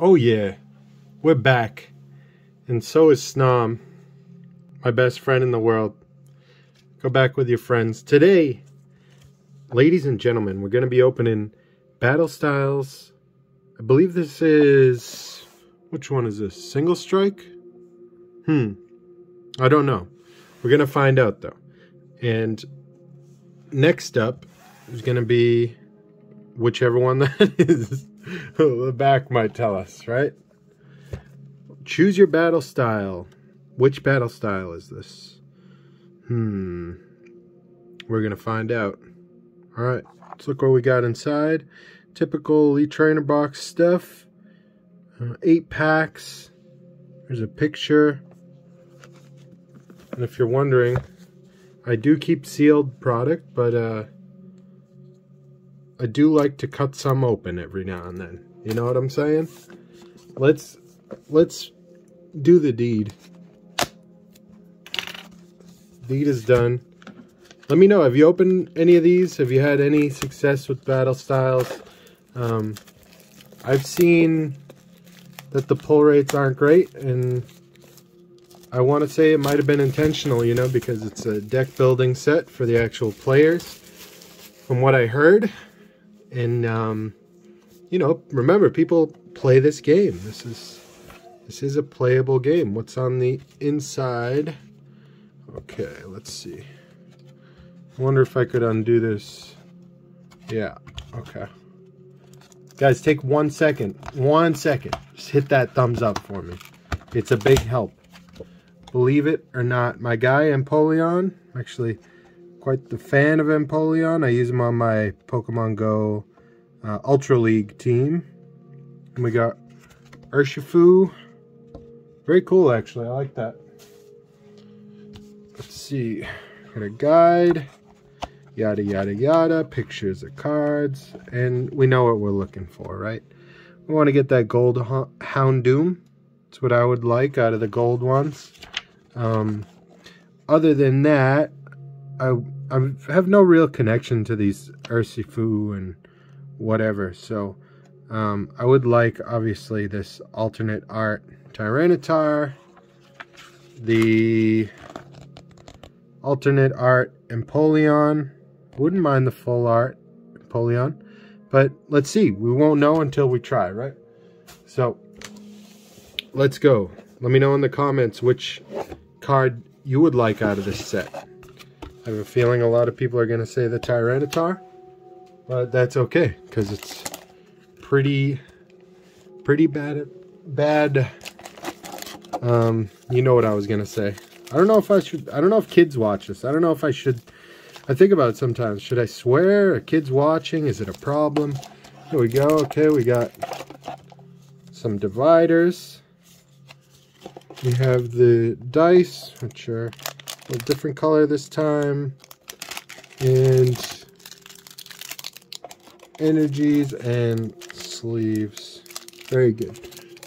Oh yeah, we're back. And so is Snom, my best friend in the world. Go back with your friends. Today, ladies and gentlemen, we're going to be opening Battle Styles. I believe this is... Which one is this? Single Strike? Hmm. I don't know. We're going to find out, though. And next up is going to be whichever one that is. the back might tell us, right? Choose your battle style. Which battle style is this? Hmm. We're going to find out. All right. Let's look what we got inside. Typical Elite Trainer box stuff. Uh, eight packs. There's a picture. And if you're wondering, I do keep sealed product, but uh, I do like to cut some open every now and then. You know what I'm saying? Let's let's do the deed. Deed is done. Let me know. Have you opened any of these? Have you had any success with battle styles? Um, I've seen that the pull rates aren't great, and I want to say it might have been intentional, you know, because it's a deck building set for the actual players. From what I heard, and um, you know, remember people play this game. This is this is a playable game. What's on the inside? Okay, let's see. I wonder if I could undo this. Yeah, okay. Guys, take one second. One second. Just hit that thumbs up for me. It's a big help. Believe it or not, my guy Empoleon, actually quite the fan of Empoleon. I use him on my Pokemon Go uh, Ultra League team. And we got Urshifu. Very cool, actually. I like that. Let's see. Got a guide. Yada, yada, yada. Pictures of cards. And we know what we're looking for, right? We want to get that gold Houndoom. That's what I would like out of the gold ones. Um, other than that, I I have no real connection to these Urshifu and whatever. So um, I would like, obviously, this alternate art Tyranitar, the alternate art Empoleon. Wouldn't mind the full art Empoleon. But let's see. We won't know until we try, right? So let's go. Let me know in the comments which card you would like out of this set. I have a feeling a lot of people are going to say the Tyranitar, but that's okay because it's pretty, pretty bad. Bad. Um, you know what I was going to say. I don't know if I should. I don't know if kids watch this. I don't know if I should. I think about it sometimes. Should I swear? Are kids watching? Is it a problem? Here we go. Okay, we got some dividers. We have the dice, which are a different color this time. And energies and sleeves. Very good.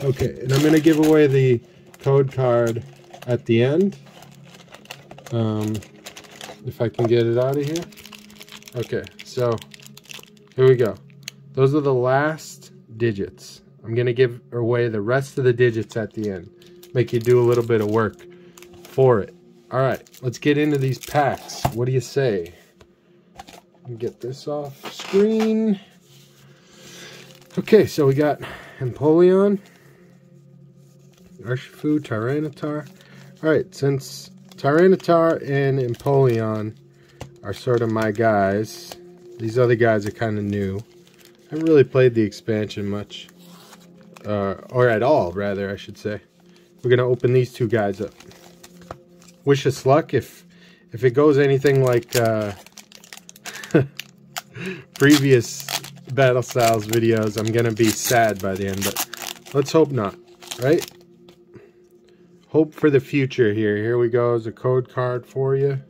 Okay, and I'm going to give away the code card at the end. Um, if I can get it out of here. Okay, so here we go. Those are the last digits. I'm going to give away the rest of the digits at the end. Make you do a little bit of work for it. All right, let's get into these packs. What do you say? Get this off screen. Okay, so we got Empoleon, Urshifu, Tyranitar. All right, since Tyranitar and Empoleon are sort of my guys, these other guys are kind of new. I haven't really played the expansion much. Uh, or at all, rather, I should say. We're going to open these two guys up wish us luck. If if it goes anything like uh, previous Battle Styles videos, I'm going to be sad by the end. But let's hope not, right? Hope for the future here. Here we go as a code card for you.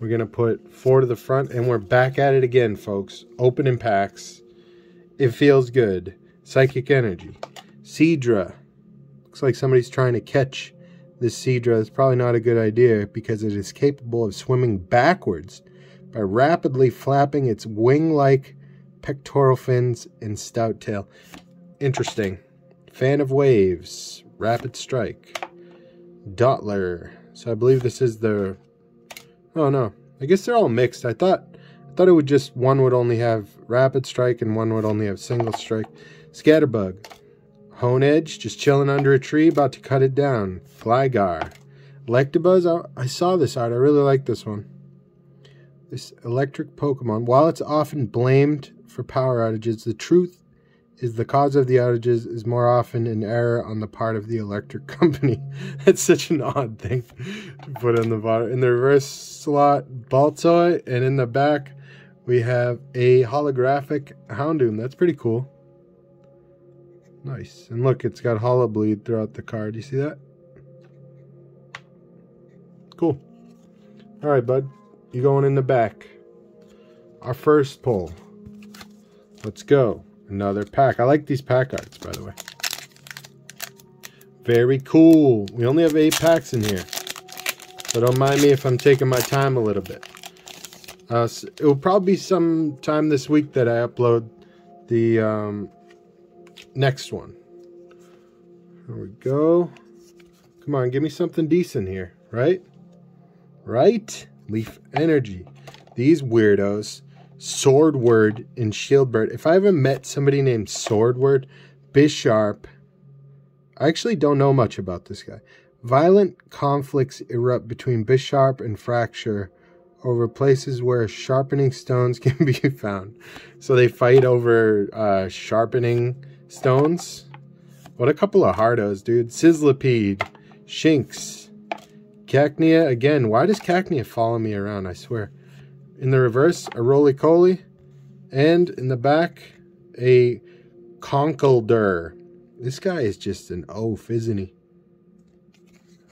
We're going to put four to the front, and we're back at it again, folks. Opening packs. It feels good. Psychic Energy. Seadra. Looks like somebody's trying to catch this Seadra is probably not a good idea because it is capable of swimming backwards by rapidly flapping its wing-like pectoral fins and stout tail. Interesting. Fan of Waves, Rapid Strike, Dottler. So I believe this is the. Oh no, I guess they're all mixed. I thought, I thought it would just one would only have Rapid Strike and one would only have Single Strike. Scatterbug, Honedge, just chilling under a tree, about to cut it down. Gligar, Electabuzz. I, I saw this art. I really like this one. This electric Pokemon, while it's often blamed for power outages, the truth is the cause of the outages is more often an error on the part of the electric company. That's such an odd thing to put on the bottom. In the reverse slot, Baltoy, and in the back, we have a holographic Houndoom. That's pretty cool. Nice. And look, it's got Holo Bleed throughout the card. You see that? Cool. All right, bud. You going in the back. Our first pull. Let's go. Another pack. I like these pack arts, by the way. Very cool. We only have eight packs in here. So don't mind me if I'm taking my time a little bit. Uh, it will probably be some time this week that I upload the um, next one. There we go. Come on, give me something decent here, right? Right? Leaf Energy. These weirdos. Sordward and Shielbert. If I ever met somebody named Sordward, Bisharp, I actually don't know much about this guy. Violent conflicts erupt between Bisharp and Fraxure over places where sharpening stones can be found. So they fight over uh, sharpening stones. What a couple of hardos, dude. Sizzlipede, Shinx, Cacnea again. Why does Cacnea follow me around? I swear. In the reverse, a Rolycoly. And in the back, a Conkeldurr. This guy is just an oaf, isn't he?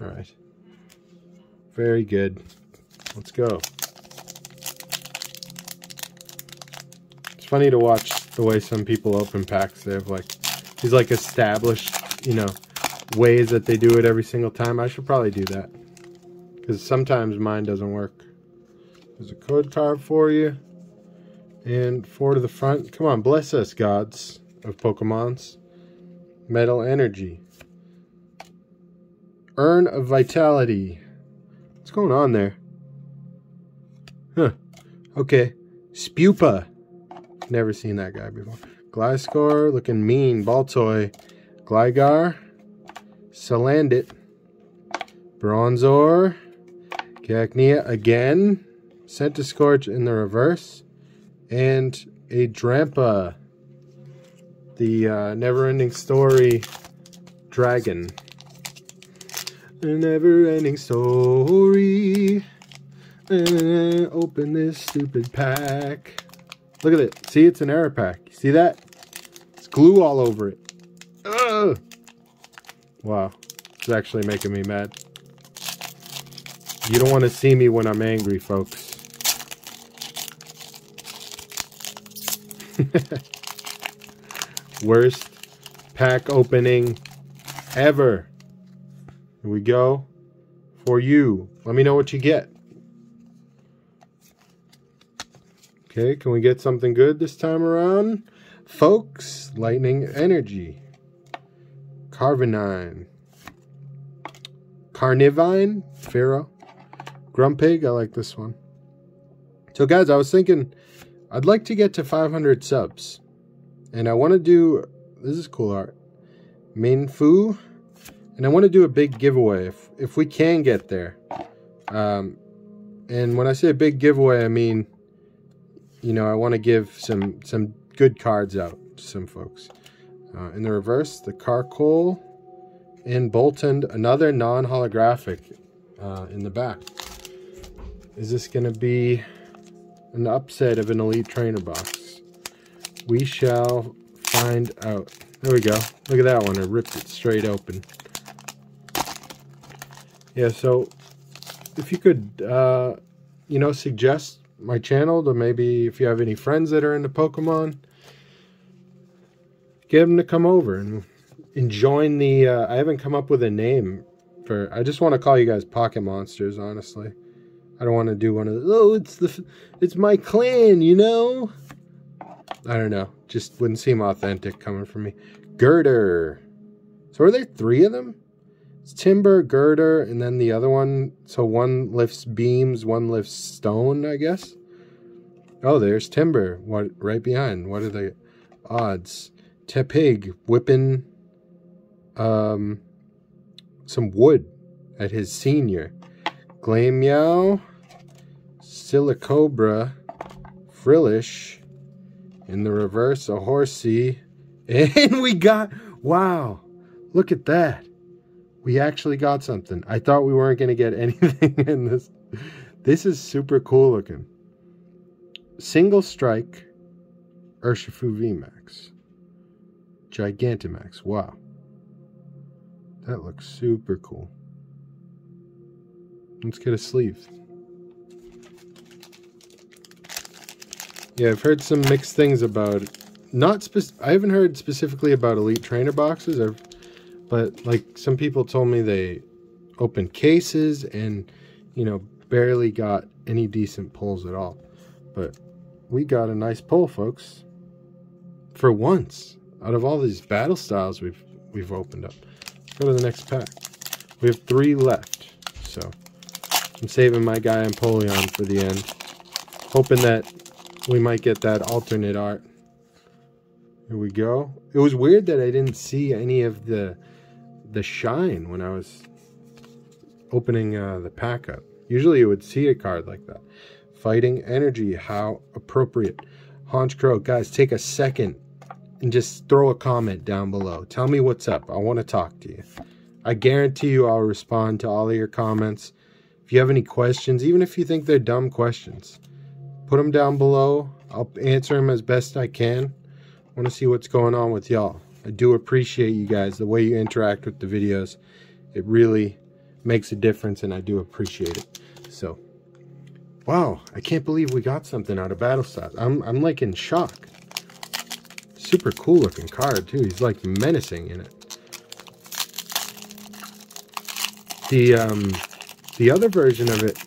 Alright. Very good. Let's go. Funny to watch the way some people open packs. They have like these like established, you know, ways that they do it every single time. I should probably do that. Because sometimes mine doesn't work. There's a code card for you. And four to the front. Come on, bless us, gods of Pokemons. Metal Energy. Urn of Vitality. What's going on there? Huh. Okay. Spewpa. Never seen that guy before. Gliscor, looking mean. Baltoy. Gligar. Salandit. Bronzor. Cacnea again. Centiskorch in the reverse. And a Drampa. The uh, never-ending story dragon. A never-ending story. Uh, open this stupid pack. Look at it. See, it's an error pack. See that? It's glue all over it. Ugh. Wow. It's actually making me mad. You don't want to see me when I'm angry, folks. Worst pack opening ever. Here we go. For you. Let me know what you get. Okay, can we get something good this time around? Folks, Lightning Energy. Carvanine. Carnivine. Pharaoh. Grumpig, I like this one. So guys, I was thinking I'd like to get to 500 subs. And I want to do, this is cool art. Mienfoo. And I want to do a big giveaway if, if we can get there. Um, and when I say a big giveaway, I mean, you know, I want to give some, some good cards out to some folks. Uh, in the reverse, the Carkol and Boltund, another non-holographic uh, in the back. Is this going to be an upset of an Elite Trainer box? We shall find out. There we go. Look at that one. I ripped it straight open. Yeah, so if you could, uh, you know, suggest my channel to maybe if you have any friends that are into Pokemon, get them to come over and, and join the, uh, I haven't come up with a name for, I just want to call you guys Pocket Monsters, honestly. I don't want to do one of those, oh, it's the, it's my clan, you know? I don't know. Just wouldn't seem authentic coming from me. Gurdurr. So are there three of them? Timburr, Gurdurr, and then the other one. So one lifts beams, one lifts stone, I guess. Oh, there's Timburr. What right behind? What are the odds? Tepig whipping um some wood at his senior. Glameow, Silicobra, Frillish, in the reverse, a horsey. And we got, wow, look at that. We actually got something. I thought we weren't going to get anything in this. This is super cool looking. Single strike Urshifu VMAX. Gigantamax. Wow. That looks super cool. Let's get a sleeve. Yeah, I've heard some mixed things about. Not spec- I haven't heard specifically about Elite Trainer boxes. I've, but like some people told me they opened cases and you know barely got any decent pulls at all. But we got a nice pull, folks. For once, out of all these battle styles we've we've opened up. Go to the next pack. We have three left, so I'm saving my guy Empoleon for the end, hoping that we might get that alternate art. Here we go. It was weird that I didn't see any of the the shine when I was opening uh, the pack up. Usually you would see a card like that. Fighting Energy, how appropriate. Haunch Honchkrow, guys, take a second and just throw a comment down below. Tell me what's up. I want to talk to you. I guarantee you I'll respond to all of your comments. If you have any questions, even if you think they're dumb questions, put them down below. I'll answer them as best I can. I want to see what's going on with y'all. I do appreciate you guys, the way you interact with the videos. It really makes a difference, and I do appreciate it. So, wow, I can't believe we got something out of Battle Styles. I'm, I'm like in shock. Super cool looking card, too. He's like menacing in it. The, um, the other version of it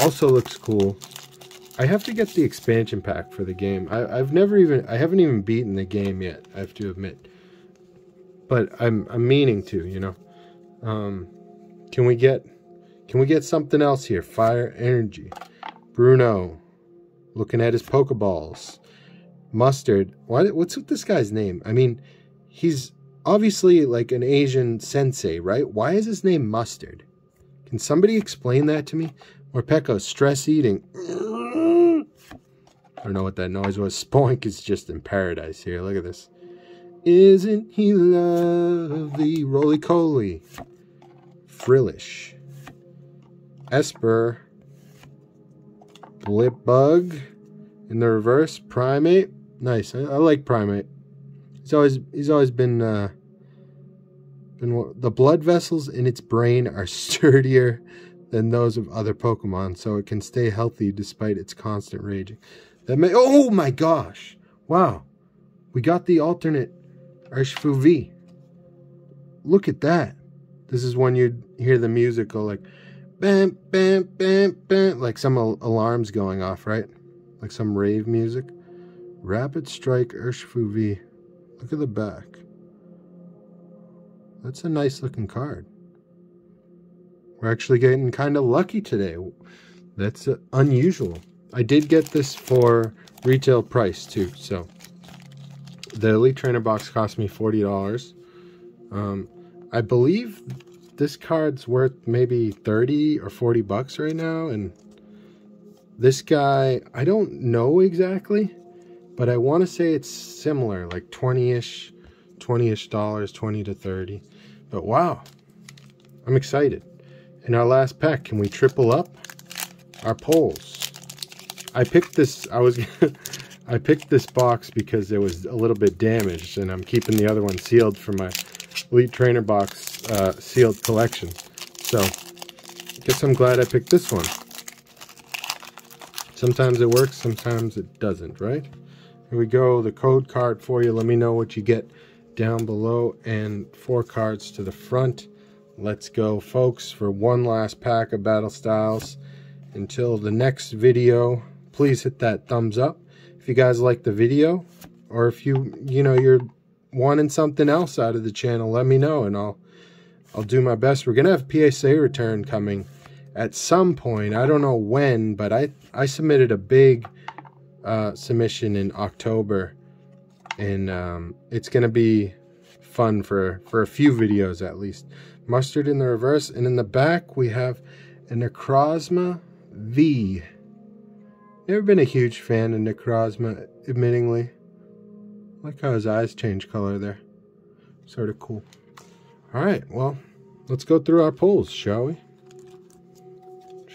also looks cool. I have to get the expansion pack for the game. I, have never even, I haven't even beaten the game yet, I have to admit. But I'm, I'm meaning to, you know. Um, can we get, can we get something else here? Fire Energy. Bruno, looking at his Pokeballs. Mustard. What, what's with this guy's name? I mean, he's obviously like an Asian sensei, right? Why is his name Mustard? Can somebody explain that to me? Or Morpeko, stress eating. Don't know what that noise was. Spoink is just in paradise here. Look at this. Isn't he lovely? Rolycoly. Frillish. Espurr. Blip Bug. In the reverse. Primeape. Nice. I, I, like Primeape. He's always he's always been uh been the blood vessels in its brain are sturdier than those of other Pokemon, so it can stay healthy despite its constant raging. That may oh my gosh! Wow, we got the alternate Urshifu V. Look at that. This is when you hear the music go like bam bam bam bam like some al alarms going off, right? Like some rave music. Rapid Strike Urshifu V. Look at the back. That's a nice looking card. We're actually getting kind of lucky today. That's uh, unusual. I did get this for retail price too. So the Elite Trainer box cost me $40. Um, I believe this card's worth maybe 30 or 40 bucks right now. And this guy, I don't know exactly, but I want to say it's similar, like 20-ish, 20-ish dollars, 20 to 30. But wow, I'm excited. In our last pack, can we triple up our pulls? I picked this, I was, I picked this box because it was a little bit damaged and I'm keeping the other one sealed for my Elite Trainer box uh, sealed collection. So, I guess I'm glad I picked this one. Sometimes it works, sometimes it doesn't, right? Here we go, the code card for you. Let me know what you get down below and four cards to the front. Let's go, folks, for one last pack of Battle Styles. Until the next video, please hit that thumbs up. If you guys like the video, or if you, you know, you're wanting something else out of the channel, let me know and I'll I'll do my best. We're gonna have PSA return coming at some point. I don't know when, but I I submitted a big uh, submission in October, and um, it's gonna be fun for for a few videos at least. Mustard in the reverse, and in the back we have a Necrozma V. Never been a huge fan of Necrozma, admittingly. I like how his eyes change color there. Sort of cool. All right, well, let's go through our pulls, shall we?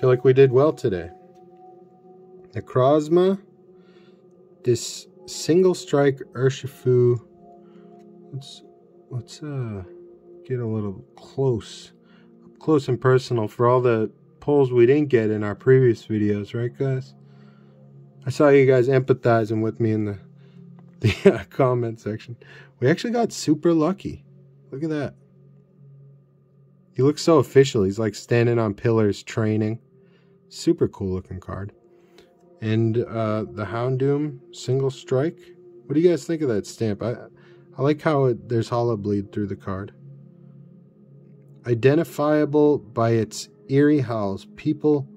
feel like we did well today. Necrozma, this single strike Urshifu. Let's let's uh get a little close, close and personal for all the pulls we didn't get in our previous videos, right, guys? I saw you guys empathizing with me in the the uh, comment section. We actually got super lucky. Look at that. He looks so official. He's like standing on pillars training. Super cool looking card. And uh, the Houndoom single strike. What do you guys think of that stamp? I I like how it, there's holo bleed through the card. Identifiable by its eerie howls. People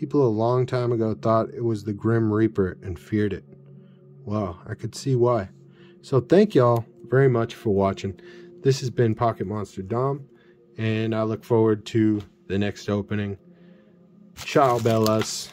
people a long time ago thought it was the Grim Reaper and feared it. Wow, I could see why. So thank y'all very much for watching. This has been Pocket Monster Dom, and I look forward to the next opening. Ciao, Bellas.